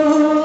Oh.